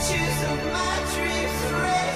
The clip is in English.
pictures of my dreams